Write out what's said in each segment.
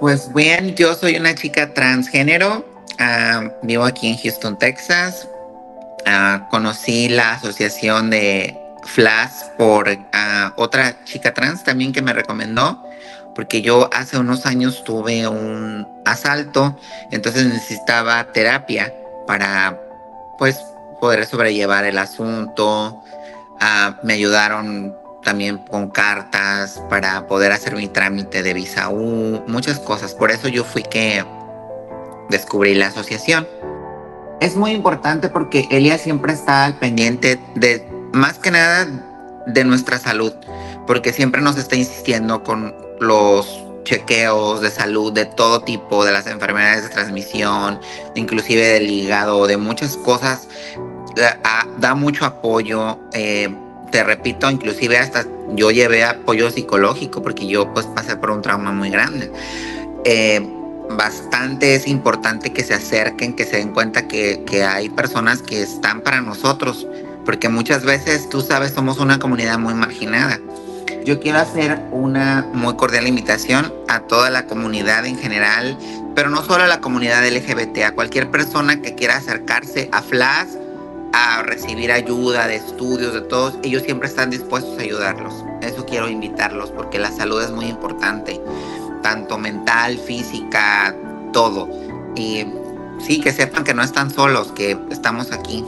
Pues bien, yo soy una chica transgénero, ah, vivo aquí en Houston, Texas. Ah, conocí la asociación de Flash por ah, otra chica trans también que me recomendó, porque yo hace unos años tuve un asalto, entonces necesitaba terapia para pues poder sobrellevar el asunto. me ayudaron también con cartas para poder hacer mi trámite de visa U, muchas cosas. Por eso yo fui que descubrí la asociación. Es muy importante porque Elia siempre está al pendiente de, más que nada, de nuestra salud, porque siempre nos está insistiendo con los chequeos de salud de todo tipo, de las enfermedades de transmisión, inclusive del hígado, de muchas cosas. Da, mucho apoyo. Eh, te repito, inclusive hasta yo llevé apoyo psicológico porque yo pues pasé por un trauma muy grande. Eh, bastante es importante que se acerquen, que se den cuenta que, que hay personas que están para nosotros, porque muchas veces, tú sabes, somos una comunidad muy marginada. Yo quiero hacer una muy cordial invitación a toda la comunidad en general, pero no solo a la comunidad LGBT, a cualquier persona que quiera acercarse a FLAS a recibir ayuda de estudios, de todos, ellos siempre están dispuestos a ayudarlos. Eso quiero invitarlos porque la salud es muy importante, tanto mental, física, todo. Y sí, que sepan que no están solos, que estamos aquí,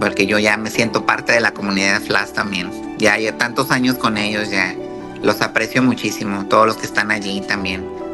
porque yo ya me siento parte de la comunidad de Flash también. Ya hay tantos años con ellos, ya los aprecio muchísimo, todos los que están allí también.